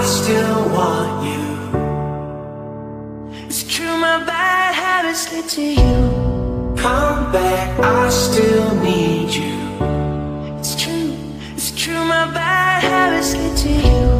I still want you. It's true, my bad habits lead to you. Come back, I still need you. It's true, it's true, my bad habits lead to you.